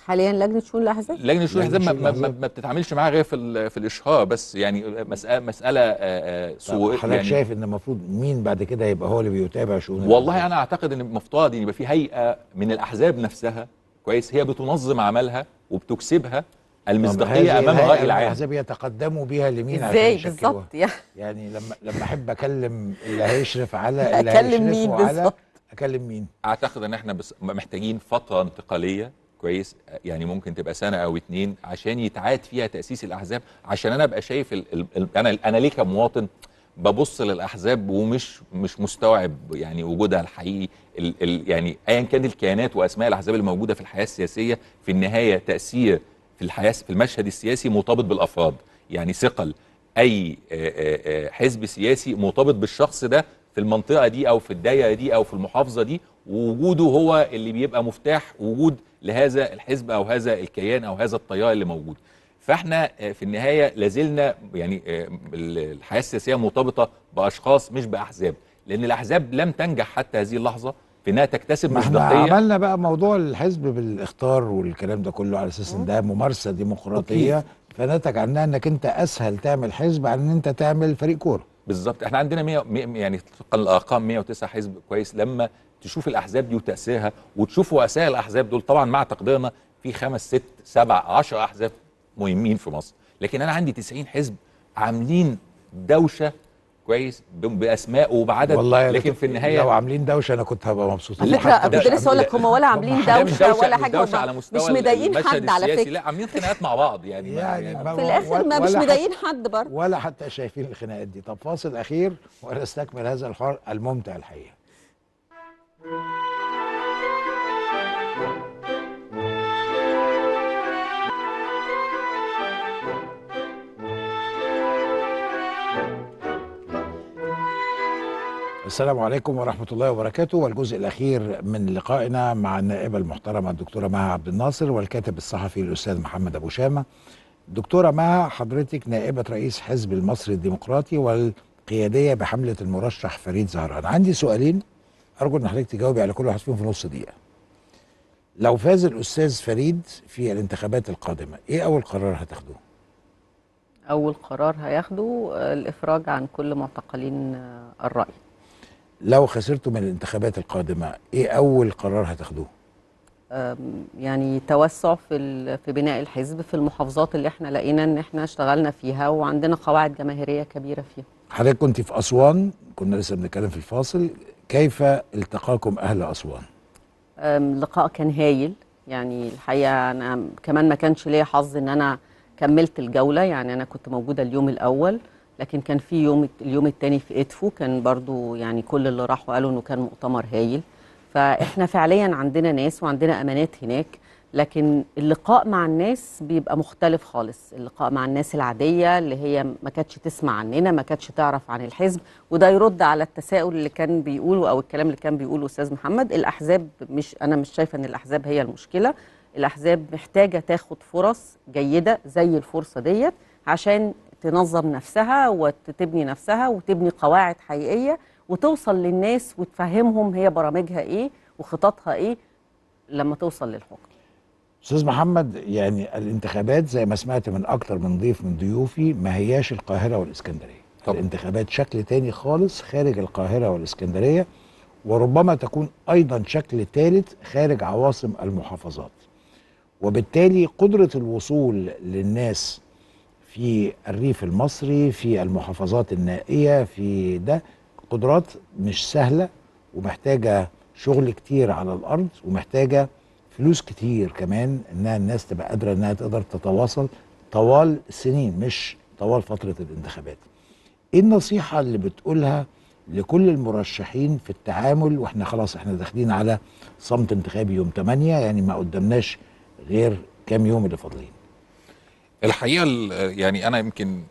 حاليا لجنة شؤون الأحزاب لجنة لجنة الأحزاب ما, شؤون ما. ما بتتعاملش معاها غير في ال- في الإشهار بس يعني مساله مسألة آه، سوء حضرتك يعني شايف إن المفروض مين بعد كده يبقى هو اللي بيتابع شؤون والله الأحزاب؟ أنا أعتقد إن المفترض إن يبقى في هيئة من الأحزاب نفسها كويس هي بتنظم عملها وبتكسبها المصداقية أمام الراي العام الأحزاب يتقدموا بيها لمين إزاي؟ بالظبط يعني يعني لما لما أحب أكلم اللي هيشرف على اللي أكلم مين؟ بالظبط؟ أكلم مين؟ أعتقد إن إحنا بس محتاجين فترة انتقالية كويس. يعني ممكن تبقى سنة أو اتنين عشان يتعاد فيها تأسيس الأحزاب. عشان أنا أبقى شايف ال ال ال أنا أنا ليه كمواطن ببص للأحزاب ومش مش مستوعب يعني وجودها الحقيقي. ال ال يعني ايا كان الكيانات وأسماء الأحزاب الموجودة في الحياة السياسية في النهاية تأثير في الحياة في المشهد السياسي مرتبط بالأفراد. يعني ثقل أي حزب سياسي مرتبط بالشخص ده في المنطقة دي أو في الدايرة دي أو في المحافظة دي ووجوده هو اللي بيبقى مفتاح وجود لهذا الحزب أو هذا الكيان أو هذا التيار اللي موجود. فإحنا في النهاية لازلنا يعني الحياة السياسية مرتبطة بأشخاص مش بأحزاب لأن الأحزاب لم تنجح حتى هذه اللحظة. إنها تكتسب مصداقية؟ عملنا بقى موضوع الحزب بالاختار والكلام ده كله على أساس إن ده ممارسة ديمقراطية. فنتج عنها إنك أنت أسهل تعمل حزب عن إن أنت تعمل فريق كورة. بالظبط. إحنا عندنا 100 مية- يعني طبقا الارقام 109 حزب كويس. لما تشوف الأحزاب دي وتاثيرها وتشوف رؤساء الأحزاب دول طبعا مع تقديرنا في خمس ست سبع 10 أحزاب مهمين في مصر. لكن أنا عندي 90 حزب عاملين دوشة كويس بأسماء وبعدد والله لكن في النهاية لو عاملين دوشة أنا كنت هبقى مبسوط. على فكره مش كنت لسه أقول لك هم ولا عاملين دوشة ولا حاجة دوشة هم على مستوى مش مضايقين حد على فكرة. لا عاملين خناقات مع بعض يعني, يعني يعني ما- في الآخر ما مش مضايقين حد برضه. ولا حتى شايفين الخناقات دي. طب فاصل أخير ونستكمل هذا الحوار الممتع الحقيقة. السلام عليكم ورحمة الله وبركاته والجزء الأخير من لقائنا مع النائبة المحترمة الدكتورة مها عبد الناصر والكاتب الصحفي الأستاذ محمد أبو شامة. دكتورة مها حضرتك نائبة رئيس حزب المصري الديمقراطي والقيادية بحملة المرشح فريد زهران. عندي سؤالين أرجو أن حضرتك تجاوبي على كل واحد فيهم في نص دقيقة. لو فاز الأستاذ فريد في الانتخابات القادمة إيه أول قرار هتاخدوه؟ أول قرار هياخده آه، الإفراج عن كل معتقلين آه، الرأي. لو خسرتوا من الانتخابات القادمة إيه أول قرار هتاخدوه؟ يعني توسع في في بناء الحزب في المحافظات اللي إحنا لقينا إن إحنا اشتغلنا فيها وعندنا قواعد جماهيرية كبيرة فيها حضرتك كنت في أسوان كنا لسه بنتكلم في الفاصل كيف التقاكم أهل أسوان؟ أم، لقاء كان هايل يعني الحقيقة أنا كمان ما كانش ليا حظ إن أنا كملت الجولة يعني أنا كنت موجودة اليوم الأول لكن كان في يوم اليوم الثاني في إدفو كان برضو يعني كل اللي راحوا قالوا إنه كان مؤتمر هايل. فإحنا فعليا عندنا ناس وعندنا أمانات هناك لكن اللقاء مع الناس بيبقى مختلف خالص. اللقاء مع الناس العادية اللي هي ما كانتش تسمع عننا ما كانتش تعرف عن الحزب وده يرد على التساؤل اللي كان بيقوله أو الكلام اللي كان بيقوله أستاذ محمد. الأحزاب مش أنا مش شايفة أن الأحزاب هي المشكلة. الأحزاب محتاجة تاخد فرص جيدة زي الفرصة ديت عشان تنظم نفسها وتبني نفسها وتبني قواعد حقيقية وتوصل للناس وتفهمهم هي برامجها إيه وخططها إيه لما توصل للحكم. أستاذ محمد يعني الانتخابات زي ما سمعت من أكتر من ضيف من ضيوفي ما هياش القاهرة والإسكندرية. طبعا. الانتخابات شكل تاني خالص خارج القاهرة والإسكندرية وربما تكون أيضا شكل ثالث خارج عواصم المحافظات. وبالتالي قدرة الوصول للناس في الريف المصري في المحافظات النائية في ده قدرات مش سهلة ومحتاجة شغل كتير على الأرض ومحتاجة فلوس كتير كمان إنها الناس تبقى قادرة إنها تقدر تتواصل طوال السنين مش طوال فترة الانتخابات. إيه النصيحة اللي بتقولها لكل المرشحين في التعامل وإحنا خلاص إحنا داخلين على صمت انتخابي يوم 8 يعني ما قدامناش غير كام يوم اللي فاضلين. الحقيقة ال- يعني أنا يمكن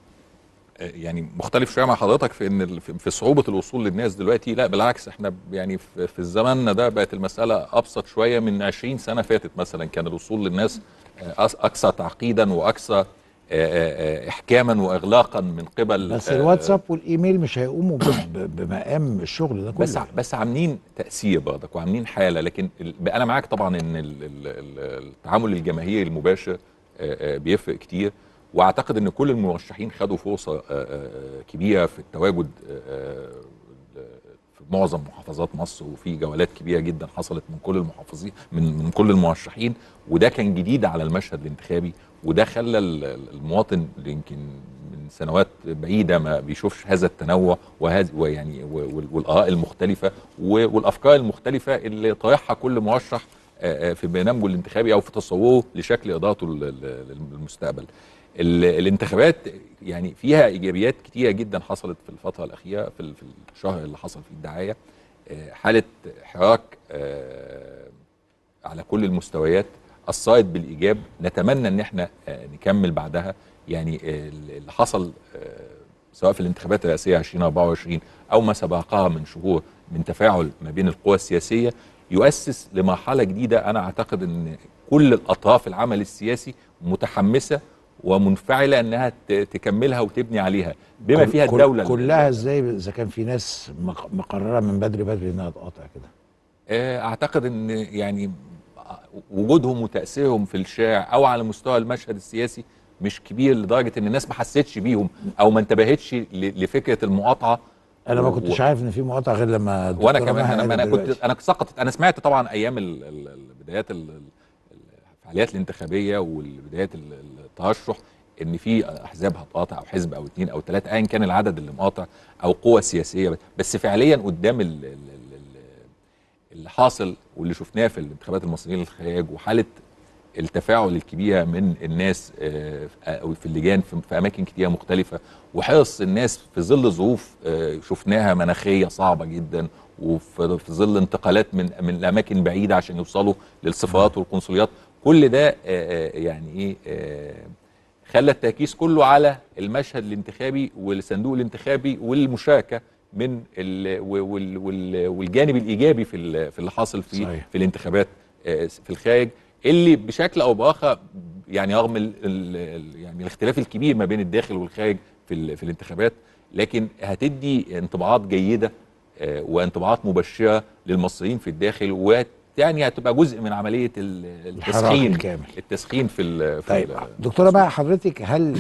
آه، يعني مختلف شوية مع حضرتك في إن في- صعوبة الوصول للناس دلوقتي. لا بالعكس إحنا يعني في الزمن ده بقت المسألة أبسط شوية. من 20 سنة فاتت مثلا كان الوصول للناس آه، أكثر تعقيدا وأكثر آه، آه، احكاما واغلاقا من قبل بس آه، الواتساب والإيميل مش هيقوموا بمقام الشغل ده كله. بس بس عاملين تأثير برضك وعاملين حالة. لكن أنا معاك طبعا إن ال- ال- ال- التعامل الجماهيري المباشر آه، آه، بيفرق كتير. واعتقد إن كل المرشحين خدوا فرصة آه، آه، كبيرة في التواجد آه، آه، في معظم محافظات مصر وفي جولات كبيرة جدا حصلت من كل المحافظين من من كل المرشحين. وده كان جديد على المشهد الانتخابي وده خلى ال- ال- المواطن اللي يمكن من سنوات بعيدة ما بيشوفش هذا التنوع وهذا ويعني والآراء المختلفة والأفكار المختلفة اللي طرحها كل مرشح آه، آه، في برنامجه الانتخابي أو في تصوره لشكل ادارته للمستقبل. ال- الانتخابات يعني فيها إيجابيات كتيرة جدا حصلت في الفترة الأخيرة في ال- في الشهر اللي حصل فيه الدعاية. آه، حالة حراك آه، على كل المستويات أثرت بالإيجاب. نتمنى إن إحنا آه، نكمل بعدها. يعني آه، اللي حصل آه، سواء في الانتخابات الرئاسية 2024 أو ما سبقها من شهور من تفاعل ما بين القوى السياسية يؤسس لمرحلة جديدة. أنا أعتقد إن كل الأطراف العمل السياسي متحمسة ومنفعلة إنها تكملها وتبني عليها. بما فيها الدولة كلها إزاي؟ إذا كان في ناس مق- مقررة من بدري بدري إنها تقاطع كده. آه، أعتقد إن يعني وجودهم وتأثيرهم في الشارع أو على مستوى المشهد السياسي مش كبير لدرجة إن الناس ما حستش بيهم أو ما انتبهتش لفكرة المقاطعة أنا ما كنتش عارف إن في مقاطعة غير لما وأنا كمان أنا, أنا كنت. أنا سقطت أنا سمعت طبعا أيام ال- ال- ال- بدايات ال- ال- الفعاليات الانتخابية والبدايات ال- الترشح إن في أحزاب هتقاطع أو حزب أو اثنين أو ثلاثة ايا كان العدد اللي مقاطع أو قوى سياسية بس فعليا قدام ال- ال- ال- ال- اللي حاصل واللي شفناه في الانتخابات المصريين للخارج وحالة التفاعل الكبيره من الناس آه، في اللجان في أماكن كتيرة مختلفة وحرص الناس في ظل ظروف آه، شفناها مناخية صعبة جدا وفي في ظل انتقالات من من الأماكن بعيدة عشان يوصلوا للسفارات والقنصليات. كل ده آه، يعني إيه خلى التركيز كله على المشهد الانتخابي والصندوق الانتخابي والمشاركة من ال وال وال والجانب الإيجابي في في اللي حاصل في صحيح. في الانتخابات في الخارج. اللي بشكل أو باخر يعني رغم ال ال ال- يعني الاختلاف الكبير ما بين الداخل والخارج في في الانتخابات لكن هتدي انطباعات جيدة آه، وانطباعات مبشرة للمصريين في الداخل ويعني هتبقى جزء من عملية التسخين الكامل. التسخين في ال في طيب ال- دكتورة بقى حضرتك هل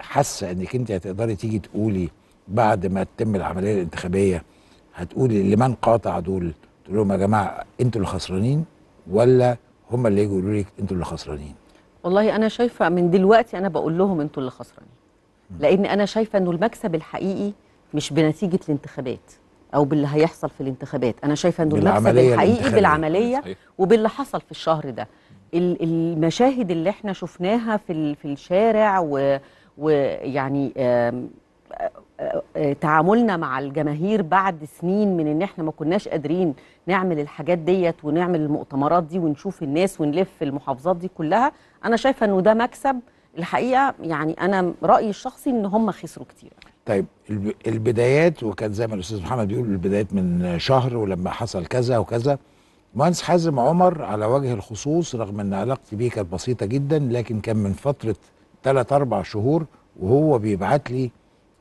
حاسة إنك أنت هتقدري تيجي تقولي بعد ما تتم العملية الانتخابية هتقولي لمن قاطع دول تقول لهم يا جماعة أنتوا اللي خسرانين ولا هم اللي يجوا يقولوا لك أنتوا اللي خسرانين. والله أنا شايفة من دلوقتي أنا بقول لهم أنتوا اللي خسرانين. لأن أنا شايفة إنه المكسب الحقيقي مش بنتيجة الانتخابات أو باللي هيحصل في الانتخابات. أنا شايفة إنه المكسب الحقيقي. بالعملية صحيح. وباللي حصل في الشهر ده. ال- المشاهد اللي إحنا شفناها في في الشارع ويعني تعاملنا مع الجماهير بعد سنين من إن إحنا ما كناش قادرين نعمل الحاجات ديت ونعمل المؤتمرات دي ونشوف الناس ونلف المحافظات دي كلها أنا شايفة إنه ده مكسب. الحقيقة يعني أنا رأيي الشخصي إن هم خسروا كتير. طيب الب- البدايات وكان زي ما الأستاذ محمد بيقول البدايات من شهر ولما حصل كذا وكذا. مهندس حازم عمر على وجه الخصوص رغم إن علاقتي بيه كانت بسيطة جدا لكن كان من فترة ثلاث أربع شهور وهو بيبعت لي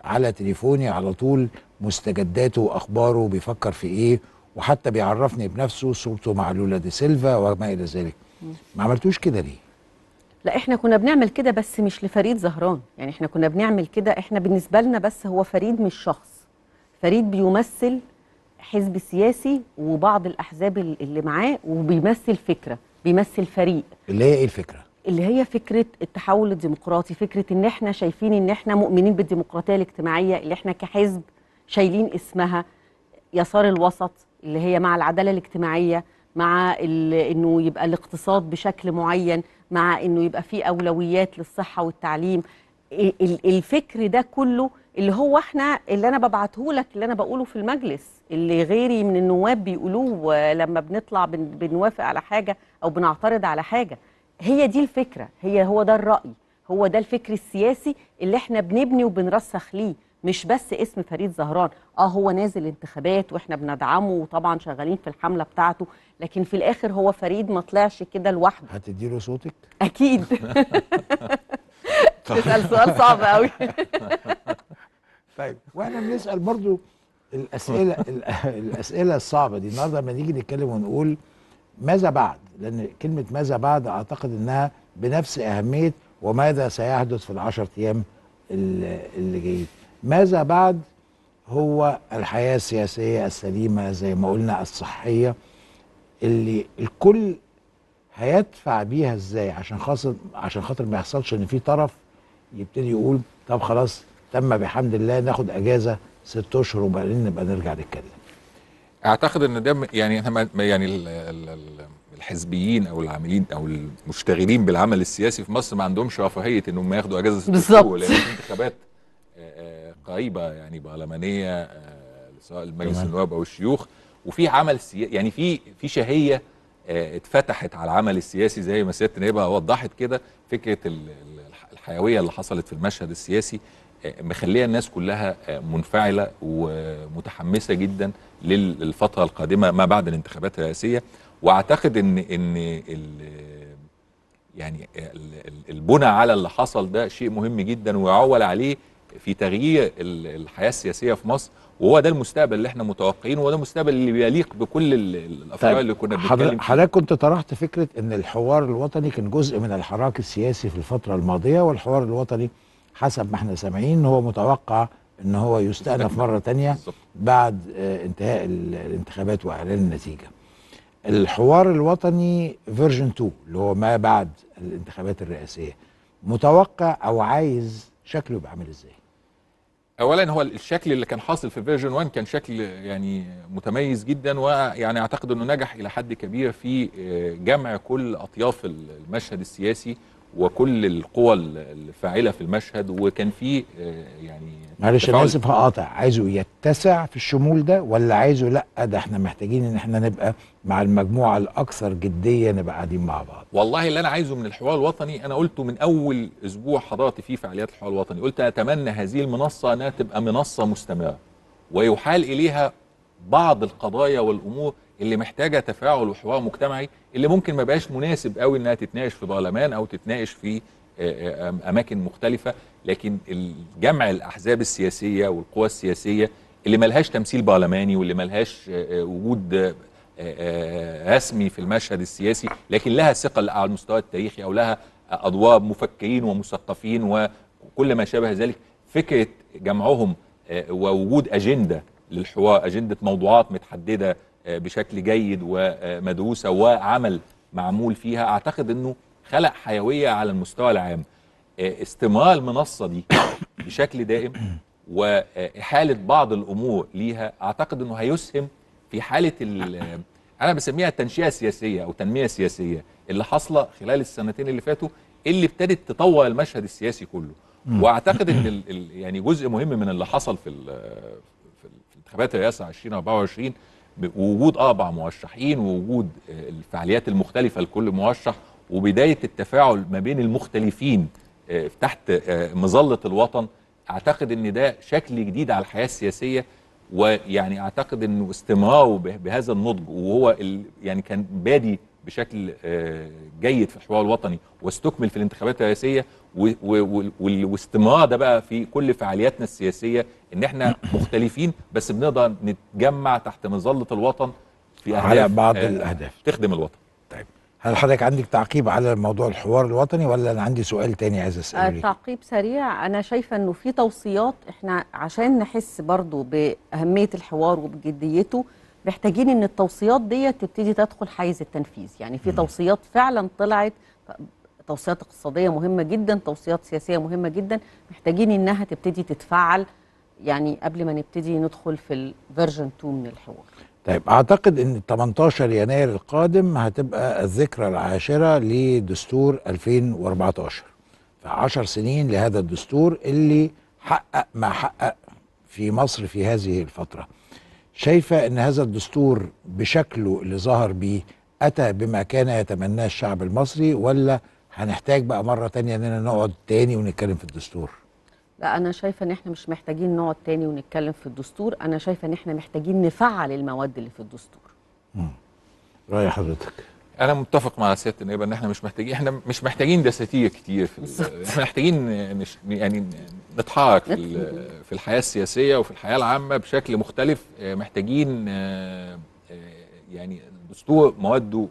على تليفوني على طول مستجداته وأخباره بيفكر في إيه وحتى بيعرفني بنفسه صورته مع لولا دي سيلفا وما إلى ذلك ما عملتوش كده ليه؟ لا إحنا كنا بنعمل كده بس مش لفريد زهران يعني إحنا كنا بنعمل كده إحنا بالنسبة لنا بس هو فريد مش شخص فريد بيمثل حزب سياسي وبعض الأحزاب اللي معاه وبيمثل فكرة بيمثل فريق اللي هي إيه الفكرة؟ اللي هي فكرة التحول الديمقراطي فكرة إن إحنا شايفين إن إحنا مؤمنين بالديمقراطية الاجتماعية اللي إحنا كحزب شايلين اسمها يسار الوسط اللي هي مع العدالة الاجتماعية مع إنه يبقى الاقتصاد بشكل معين مع إنه يبقى في أولويات للصحة والتعليم. ال- ال- الفكر ده كله اللي هو إحنا اللي أنا ببعته لك اللي أنا بقوله في المجلس اللي غيري من النواب بيقولوه لما بنطلع بن- بنوافق على حاجة أو بنعترض على حاجة. هي دي الفكرة هي هو ده الرأي هو ده الفكر السياسي اللي إحنا بنبني وبنرسخ ليه مش بس اسم فريد زهران. آه هو نازل انتخابات وإحنا بندعمه وطبعا شغالين في الحملة بتاعته لكن في الآخر هو فريد ما طلعش كده لوحده. هتديله صوتك؟ أكيد. تسأل سؤال صعب قوي طيب وإحنا بنسأل برضو الأسئلة ال- الأسئلة الصعبة دي. النهارده لما نيجي نتكلم ونقول ماذا بعد؟ لأن كلمة ماذا بعد أعتقد إنها بنفس أهمية وماذا سيحدث في العشر أيام ال- اللي جايين. ماذا بعد هو الحياة السياسية السليمة زي ما قلنا الصحية اللي الكل هيدفع بيها إزاي؟ عشان خاطر عشان خاطر ما يحصلش إن في طرف يبتدي يقول طب خلاص تم بحمد الله ناخد أجازة ست أشهر وبعدين نبقى نرجع نتكلم. أعتقد إن ده يعني إحنا يعني ال- ال- ال- الحزبيين أو العاملين أو المشتغلين بالعمل السياسي في مصر ما عندهمش رفاهية إنهم ياخدوا أجازة بالظبط. لأن في انتخابات قريبة يعني برلمانية سواء المجلس تمام. النواب أو الشيوخ وفي عمل سياسي يعني في في شهية اتفتحت على العمل السياسي زي ما سيادة النائبة وضحت كده فكرة ال- ال- الح- الحيوية اللي حصلت في المشهد السياسي مخلية الناس كلها آه، منفعلة ومتحمسة جدا لل- للفترة القادمة ما بعد الانتخابات الرئاسية. وأعتقد إن إن ال- يعني ال- ال- البنى على اللي حصل ده شيء مهم جدا ويعول عليه في تغيير ال- الحياة السياسية في مصر. وهو ده المستقبل اللي إحنا متوقعينه وهو ده المستقبل اللي بيليق بكل ال- ال- الافكار اللي كنا بنتكلم فيها. حضرتك كنت طرحت فكرة إن الحوار الوطني كان جزء من الحراك السياسي في الفترة الماضية والحوار الوطني حسب ما إحنا سامعين هو متوقع إن هو يستأنف مرة تانية. بعد آه، انتهاء ال- الانتخابات وإعلان النتيجة الحوار الوطني version 2 اللي هو ما بعد الانتخابات الرئاسية متوقع أو عايز شكله يبقى عامل إزاي اولا هو الشكل اللي كان حاصل في version 1 كان شكل يعني متميز جدا ويعني أعتقد إنه نجح إلى حد كبير في آه، جمع كل أطياف المشهد السياسي وكل القوى الفاعلة في المشهد وكان في آه، يعني معلش أنا آسف هقاطع. عايزه يتسع في الشمول ده ولا عايزه لأ؟ ده إحنا محتاجين إن إحنا نبقى مع المجموعة الأكثر جدية نبقى قاعدين مع بعض. والله اللي أنا عايزه من الحوار الوطني أنا قلته من أول أسبوع حضرت فيه فعاليات الحوار الوطني. قلت أتمنى هذه المنصة إنها تبقى منصة مستمرة ويحال إليها بعض القضايا والأمور اللي محتاجة تفاعل وحوار مجتمعي اللي ممكن ما بقاش مناسب قوي إنها تتناقش في برلمان أو تتناقش في آه، آه، أماكن مختلفة. لكن جمع الأحزاب السياسية والقوى السياسية اللي ملهاش تمثيل برلماني واللي ملهاش آه، وجود رسمي في المشهد السياسي لكن لها ثقل على المستوى التاريخي أو لها أدوار مفكرين ومثقفين وكل ما شابه ذلك. فكرة جمعهم ووجود أجندة للحوار أجندة موضوعات متحددة بشكل جيد ومدروسة وعمل معمول فيها. أعتقد إنه خلق حيوية على المستوى العام. استمرار المنصة دي بشكل دائم وإحالة بعض الأمور ليها أعتقد إنه هيسهم في حالة ال- أنا بسميها التنشئة السياسية أو تنمية سياسية اللي حاصلة خلال السنتين اللي فاتوا اللي ابتدت تطور المشهد السياسي كله. وأعتقد إن ال- ال- يعني جزء مهم من اللي حصل في في انتخابات الرئاسة 2024 بوجود أربع مرشحين ووجود آه، الفعاليات المختلفة لكل مرشح وبداية التفاعل ما بين المختلفين آه، تحت آه، مظلة الوطن أعتقد إن ده شكل جديد على الحياة السياسية ويعني أعتقد إنه استمراره به- بهذا النضج وهو يعني كان بادي بشكل جيد في الحوار الوطني واستكمل في الانتخابات الرئاسية و- و- وال- واستمرار ده بقى في كل فعالياتنا السياسية إن إحنا مختلفين بس بنقدر نتجمع تحت مظله الوطن في على أهداف بعض آه، الأهداف. تخدم الوطن طيب هل حضرتك عندك تعقيب على موضوع الحوار الوطني ولا أنا عندي سؤال تاني عايز أسأله آه،؟ تعقيب سريع أنا شايفة إنه في توصيات إحنا عشان نحس برضو بأهمية الحوار وبجديته محتاجين إن التوصيات دي تبتدي تدخل حيز التنفيذ يعني في توصيات فعلا طلعت توصيات اقتصادية مهمة جدا توصيات سياسية مهمة جدا. محتاجين إنها تبتدي تتفعل يعني قبل ما نبتدي ندخل في الفيرجن 2 من الحوار. طيب أعتقد إن 18 يناير القادم هتبقى الذكرى العاشرة لدستور 2014 فعشر سنين لهذا الدستور اللي حقق ما حقق في مصر في هذه الفترة. شايفة إن هذا الدستور بشكله اللي ظهر بيه أتى بما كان يتمناه الشعب المصري ولا هنحتاج بقى مرة تانية إننا نقعد تاني ونتكلم في الدستور. لا أنا شايفة إن إحنا مش محتاجين نقعد تاني ونتكلم في الدستور. أنا شايفة إن إحنا محتاجين نفعل المواد اللي في الدستور. رأي حضرتك. أنا متفق مع سيادة النائب إن إحنا مش محتاجين إحنا مش محتاجين دساتير كتير في إحنا محتاجين نش يعني نتحرك في ال- في الحياة السياسية وفي الحياة العامة بشكل مختلف. آه، محتاجين آه، آه، يعني الدستور مواده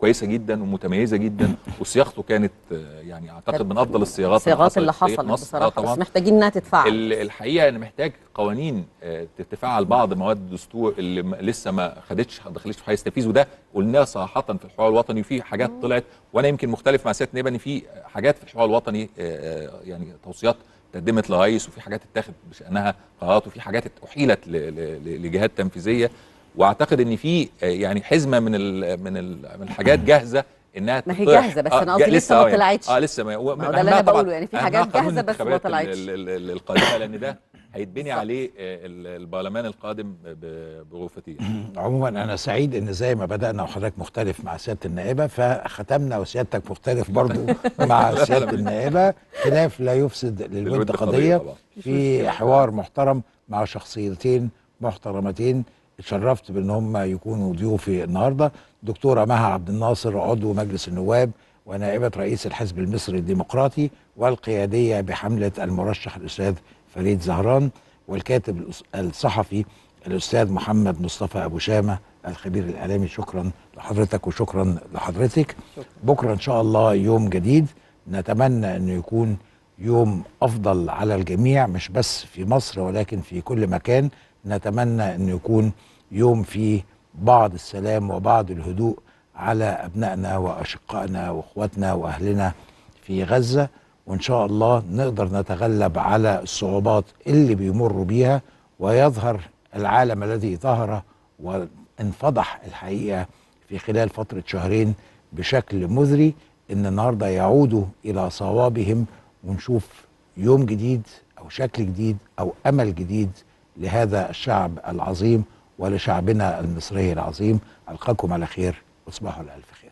كويسة جدا ومتميزة جدا. وصياغته كانت آه، يعني أعتقد من أفضل الصياغات الصياغات اللي حصلت. آه، بصراحة طبعا بس محتاجين إنها تتفعل ال- الحقيقة أنا محتاج قوانين آه، تتفعل بعض مواد الدستور اللي لسه ما خدتش ما دخلتش في حيز تنفيذ وده قلناه صراحة في الحوار الوطني في حاجات طلعت. وأنا يمكن مختلف مع سيادة نيبه إن في حاجات في الحوار الوطني آه، آه، يعني توصيات تقدمت لرئيس وفي حاجات اتخذ بشأنها قرارات وفي حاجات احيلت لجهات تنفيذية. واعتقد ان في آه، يعني حزمة من ال من ال من الحاجات جاهزة انها ما هي. جاهزة، بس آه، أنا قصدي لسه ما آه، طلعتش. آه لسه ما هو ما هو ده اللي أنا بقوله، يعني في حاجات جاهزة بس ما طلعتش. ال- ال- ال- القادمة لأن ده هيتبني عليه ال- البرلمان القادم ب- بغرفتين عموما أنا سعيد إن زي ما بدأنا وحضرتك مختلف مع سيادة النائبة فختمنا وسيادتك مختلف برضو مع سيادة النائبة خلاف لا يفسد للود قضية. في حوار محترم مع شخصيتين محترمتين اتشرفت بان هم يكونوا ضيوفي النهارده. دكتوره مها عبد الناصر عضو مجلس النواب ونائبة رئيس الحزب المصري الديمقراطي والقيادية بحملة المرشح الأستاذ فريد زهران والكاتب الصحفي الأستاذ محمد مصطفى أبو شامة الخبير الإعلامي. شكرا لحضرتك وشكرا لحضرتك. بكرة إن شاء الله يوم جديد. نتمنى انه يكون يوم أفضل على الجميع مش بس في مصر ولكن في كل مكان. نتمنى انه يكون يوم فيه بعض السلام وبعض الهدوء على أبنائنا وأشقائنا وأخواتنا وأهلنا في غزة وإن شاء الله نقدر نتغلب على الصعوبات اللي بيمروا بيها ويظهر العالم الذي ظهر وانفضح الحقيقة في خلال فترة شهرين بشكل مذري إن النهارده يعودوا إلى صوابهم ونشوف يوم جديد أو شكل جديد أو أمل جديد لهذا الشعب العظيم ولشعبنا المصري العظيم ألقاكم على خير واصبحوا على ألف خير.